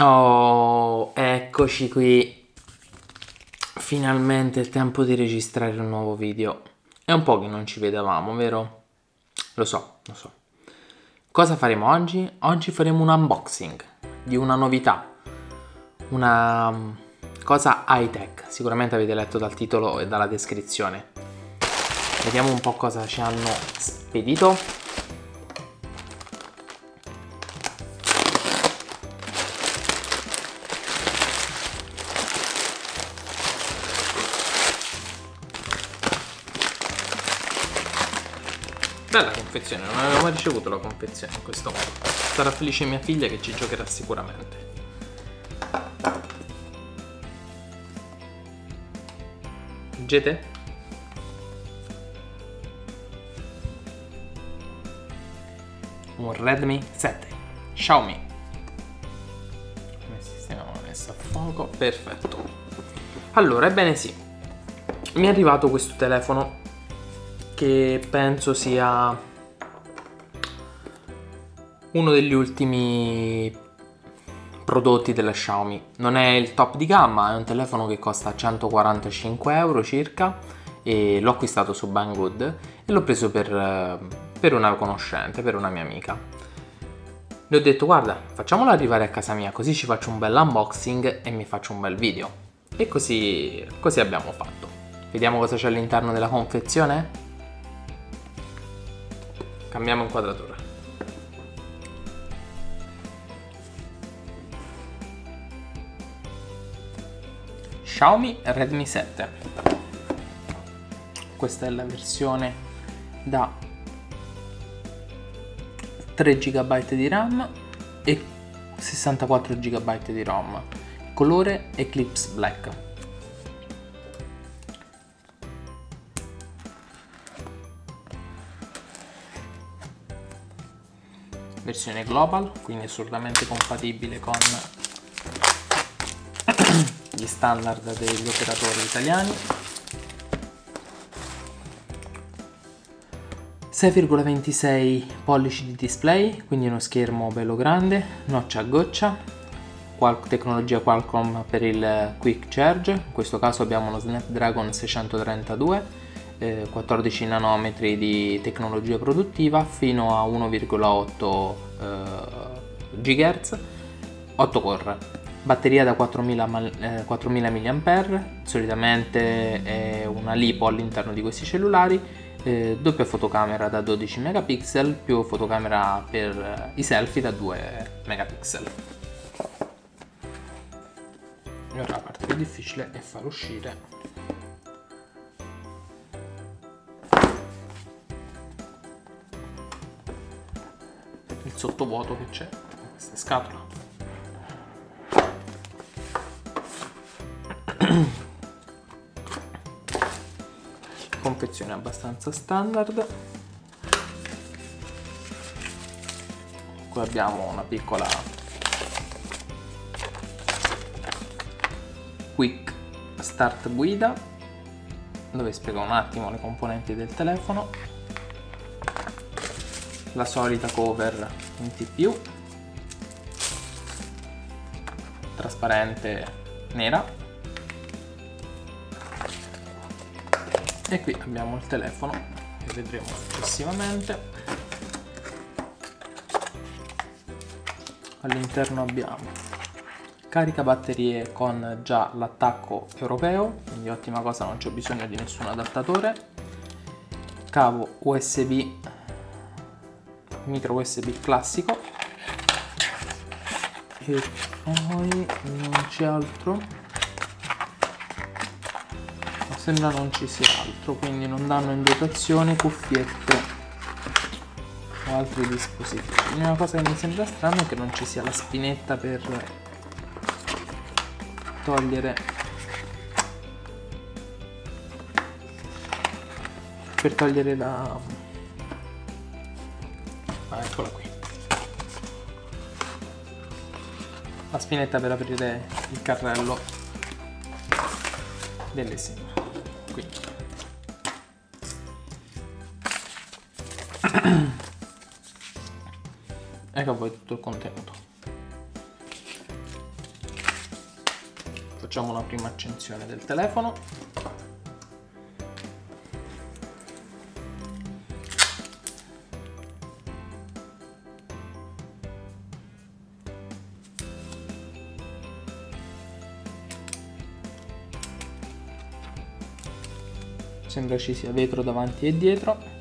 Oh, eccoci qui. Finalmente è il tempo di registrare un nuovo video. È un po' che non ci vedevamo, vero? Lo so, lo so. Cosa faremo oggi? Oggi faremo un unboxing di una novità. Una mm, cosa high tech. Sicuramente avete letto dal titolo e dalla descrizione. Vediamo un po' cosa ci hanno spedito. Bella confezione, non avevo mai ricevuto la confezione in questo modo. Sarà felice mia figlia che ci giocherà sicuramente. Leggete? Un Redmi 7 Xiaomi. Come sistema messo a fuoco? Perfetto. Allora, ebbene sì. Mi è arrivato questo telefono che penso sia uno degli ultimi prodotti della Xiaomi. Non è il top di gamma, è un telefono che costa 145 euro circa e l'ho acquistato su Banggood e l'ho preso per, per una conoscente, per una mia amica. Le ho detto guarda facciamolo arrivare a casa mia così ci faccio un bel unboxing e mi faccio un bel video. E così, così abbiamo fatto. Vediamo cosa c'è all'interno della confezione? Cambiamo inquadratura. Xiaomi Redmi 7. Questa è la versione da 3 GB di RAM e 64 GB di ROM. Colore Eclipse Black. Versione global, quindi assolutamente compatibile con gli standard degli operatori italiani. 6,26 pollici di display, quindi uno schermo bello grande, notch a goccia, tecnologia Qualcomm per il Quick Charge, in questo caso abbiamo uno Snapdragon 632 14 eh, nanometri di tecnologia produttiva fino a 1,8 eh, GHz 8 core. Batteria da 4000, eh, 4000 mAh solitamente è una lipo all'interno di questi cellulari eh, doppia fotocamera da 12 megapixel più fotocamera per i selfie da 2 megapixel. Ora la parte più difficile è far uscire sottovuoto che c'è questa scatola. Confezione abbastanza standard. Qui abbiamo una piccola quick start guida dove spiego un attimo le componenti del telefono la solita cover in TPU trasparente nera. E qui abbiamo il telefono che vedremo successivamente. All'interno abbiamo carica batterie con già l'attacco europeo quindi ottima cosa non c'è bisogno di nessun adattatore. Cavo USB micro USB classico. E poi non c'è altro. Ma sembra non ci sia altro quindi non danno in dotazione cuffiette o altri dispositivi. L'unica cosa che mi sembra strana è che non ci sia la spinetta per togliere per togliere la eccola qui. La spinetta per aprire il carrello delle sim. Qui. ecco poi tutto il contenuto. facciamo la prima accensione del telefono sembra ci sia vetro davanti e dietro.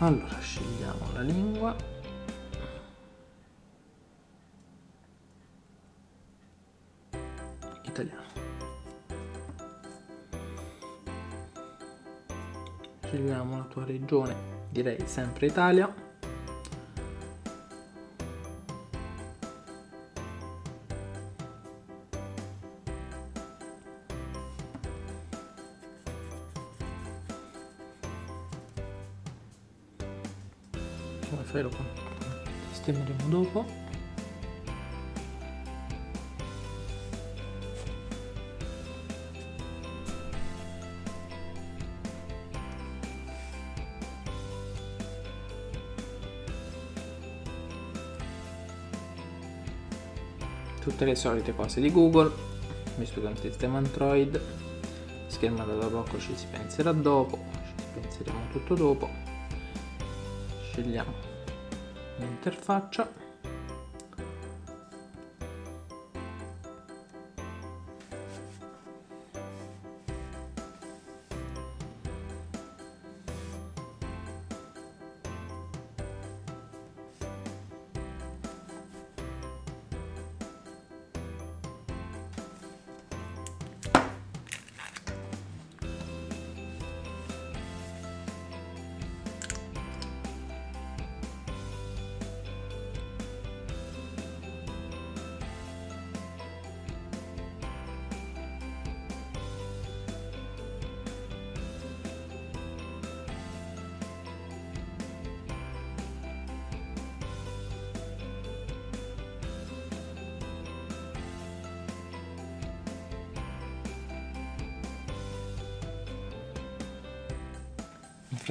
Allora scegliamo la lingua italiano scegliamo la tua regione direi sempre Italia. Lo sistemeremo dopo tutte le solite cose di Google. È un sistema Android. Schermata da poco ci si penserà dopo ci penseremo tutto dopo. Scegliamo l'interfaccia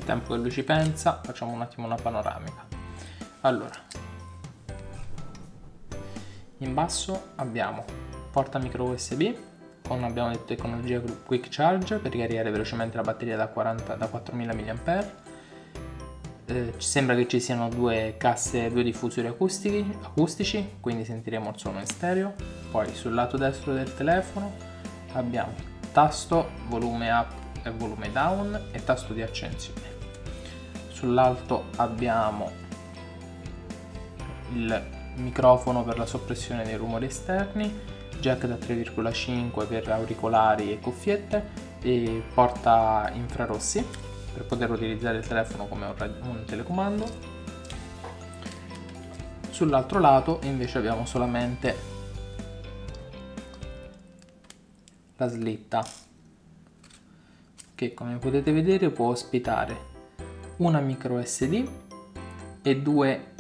frattempo che lui ci pensa, facciamo un attimo una panoramica. Allora, in basso abbiamo porta micro USB con abbiamo detto tecnologia quick charge per ricaricare velocemente la batteria da, 40, da 4000 mAh eh, sembra che ci siano due casse, due diffusori acustici, acustici, quindi sentiremo il suono in stereo. Poi sul lato destro del telefono abbiamo tasto volume up volume down e tasto di accensione. Sull'alto abbiamo il microfono per la soppressione dei rumori esterni, jack da 3,5 per auricolari e cuffiette e porta infrarossi per poter utilizzare il telefono come un telecomando. Sull'altro lato invece abbiamo solamente la slitta che come potete vedere può ospitare una micro SD e due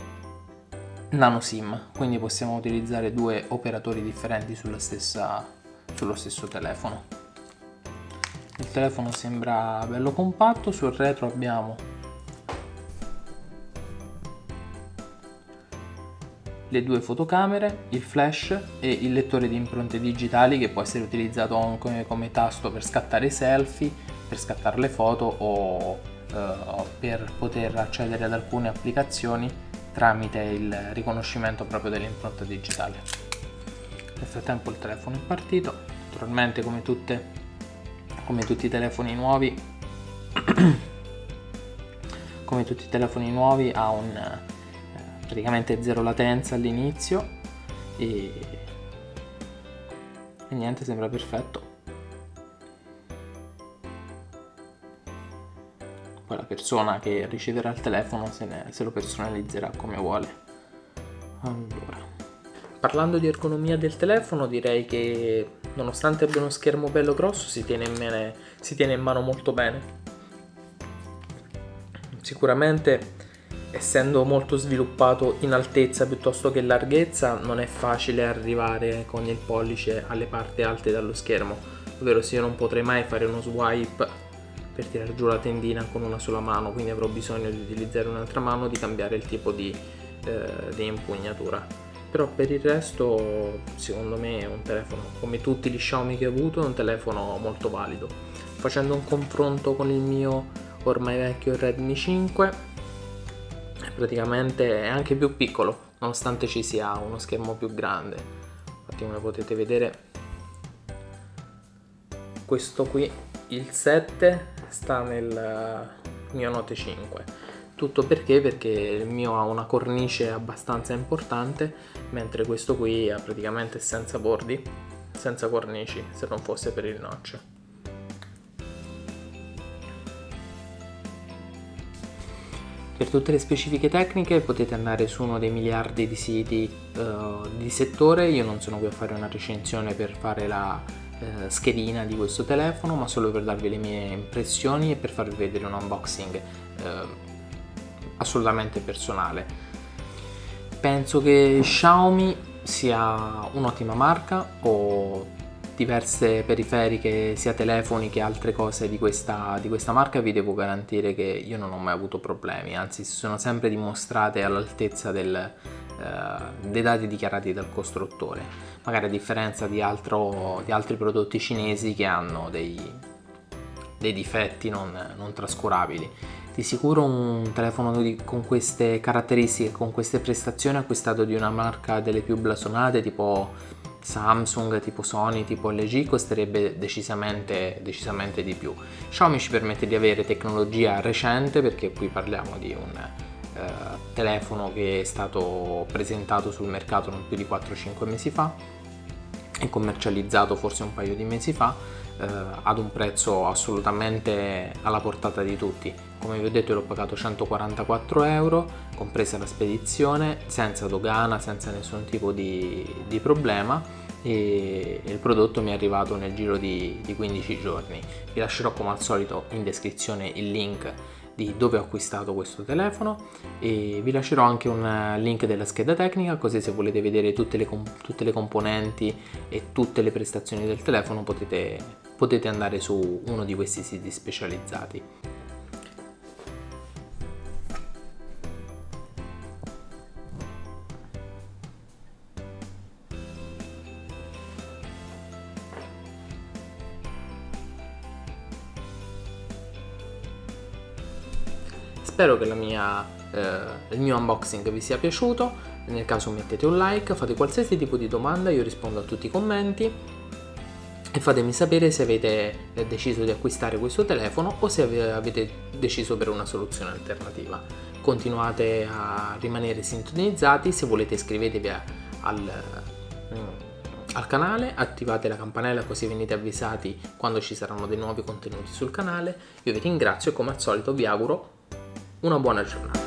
nano SIM, quindi possiamo utilizzare due operatori differenti stessa, sullo stesso telefono. Il telefono sembra bello compatto, sul retro abbiamo le due fotocamere, il flash e il lettore di impronte digitali che può essere utilizzato come, come tasto per scattare selfie per scattare le foto o eh, per poter accedere ad alcune applicazioni tramite il riconoscimento proprio dell'impronta digitale. Nel frattempo il telefono è partito, naturalmente come, tutte, come tutti i telefoni nuovi come tutti i telefoni nuovi ha un eh, praticamente zero latenza all'inizio e, e niente sembra perfetto poi la persona che riceverà il telefono se, ne, se lo personalizzerà come vuole. Allora, parlando di ergonomia del telefono, direi che nonostante abbia uno schermo bello grosso, si tiene in, mene, si tiene in mano molto bene. Sicuramente essendo molto sviluppato in altezza piuttosto che larghezza non è facile arrivare con il pollice alle parti alte dello schermo ovvero se io non potrei mai fare uno swipe per tirare giù la tendina con una sola mano quindi avrò bisogno di utilizzare un'altra mano di cambiare il tipo di, eh, di impugnatura. Però per il resto secondo me è un telefono come tutti gli Xiaomi che ho avuto è un telefono molto valido. Facendo un confronto con il mio ormai vecchio Redmi 5 praticamente è anche più piccolo nonostante ci sia uno schermo più grande. Infatti come potete vedere questo qui il 7 sta nel mio Note 5 tutto perché? Perché il mio ha una cornice abbastanza importante mentre questo qui è praticamente senza bordi senza cornici se non fosse per il notch. Per tutte le specifiche tecniche potete andare su uno dei miliardi di siti uh, di settore, io non sono qui a fare una recensione per fare la uh, schedina di questo telefono, ma solo per darvi le mie impressioni e per farvi vedere un unboxing uh, assolutamente personale. Penso che Xiaomi sia un'ottima marca, ho diverse periferiche, sia telefoni che altre cose di questa, di questa, marca, vi devo garantire che io non ho mai avuto problemi, anzi si sono sempre dimostrate all'altezza del, eh, dei dati dichiarati dal costruttore, magari a differenza di, altro, di altri prodotti cinesi che hanno dei, dei difetti non, non, trascurabili. Di sicuro un telefono di, con queste caratteristiche, con queste prestazioni acquistato di una marca delle più blasonate tipo Samsung, tipo Sony, tipo LG costerebbe decisamente, decisamente di più. Xiaomi ci permette di avere tecnologia recente perché qui parliamo di un eh, telefono che è stato presentato sul mercato non più di 4-5 mesi fa e commercializzato forse un paio di mesi fa eh, ad un prezzo assolutamente alla portata di tutti. Come vi ho detto l'ho pagato 144 euro, compresa la spedizione, senza dogana, senza nessun tipo di, di problema e il prodotto mi è arrivato nel giro di, di 15 giorni. Vi lascerò come al solito in descrizione il link di dove ho acquistato questo telefono e vi lascerò anche un link della scheda tecnica così se volete vedere tutte le, tutte le componenti e tutte le prestazioni del telefono potete, potete andare su uno di questi siti specializzati. Spero che mia, eh, il mio unboxing vi sia piaciuto, nel caso mettete un like, fate qualsiasi tipo di domanda, io rispondo a tutti i commenti e fatemi sapere se avete eh, deciso di acquistare questo telefono o se avete deciso per una soluzione alternativa. Continuate a rimanere sintonizzati, se volete iscrivetevi al, mm, al canale, attivate la campanella così venite avvisati quando ci saranno dei nuovi contenuti sul canale. Io vi ringrazio e come al solito vi auguro una buona giornata.